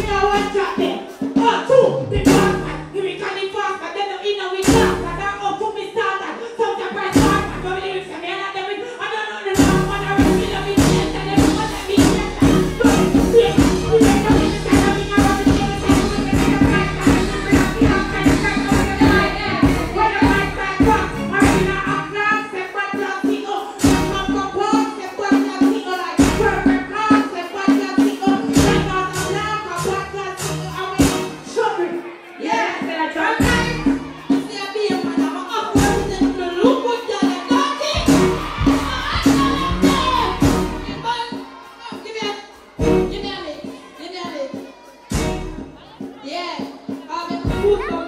Thank. Yeah.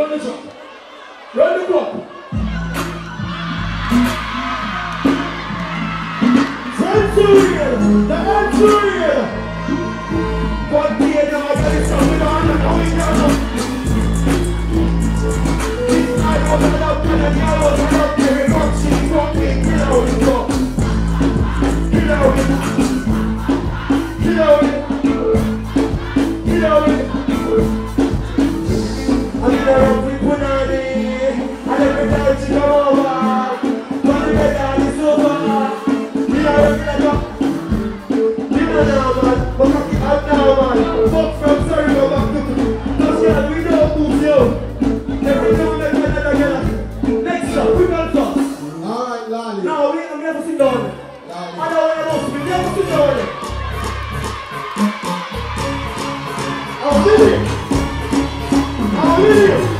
What is up? Valeu!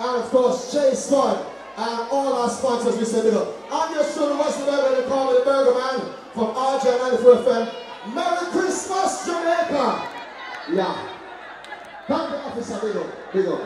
and of course Jay Scott and all our sponsors we say big up. I'm your son Wesley Burger, they call me the Burger Man from RJ94 FM. Merry Christmas Jamaica! Yeah. Thank you officer, big up, big up.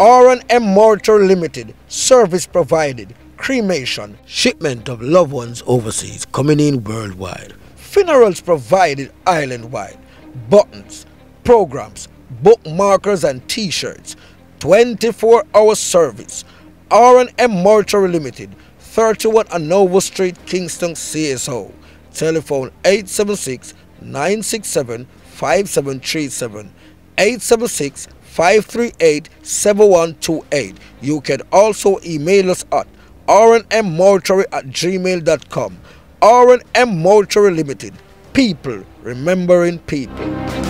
Oran and Mortar Limited, service provided, cremation, shipment of loved ones overseas, coming in worldwide, funerals provided island-wide, buttons, programs, bookmarkers and t-shirts, 24-hour service, R&M Mortuary Limited, 31 Anova Street, Kingston, CSO. Telephone 876-967-5737, 876 538 7128. You can also email us at rnmmortuary at gmail.com. R&M Mortuary Limited. People remembering people.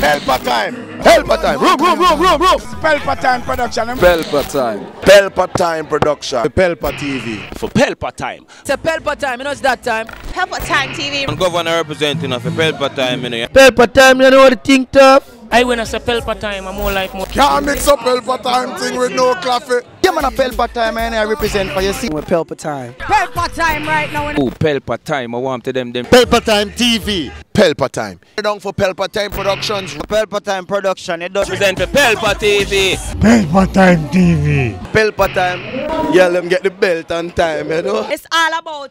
Pelpa time. Pelpa time. Room, room, room, room, room. Pelpa Time Production. Pelpa time. Pelpa time production. The Pelpa TV. for Pelpa Time. It's a Pelpa time, you know it's that time. Pelpa Time TV. And governor representing of Pelpa Time, you know. Pelpa time, you know what the think tough? I when I say Pelpa time, I'm more like more. Can't mix up Pelpa time thing with no coffee. Yeah, man, a Pelpa Time, and I represent for you. See, We're Pelpa time. Pelpa time right now. Oh, Pelpa Time, I want to them them. Pelpa time TV. Pelpa time. Down for Pelpa time productions. Pelpa Time Production. You don't Represent for Pelpa TV. Pelpa time. Yeah, let them get the belt on time, you know. It's all about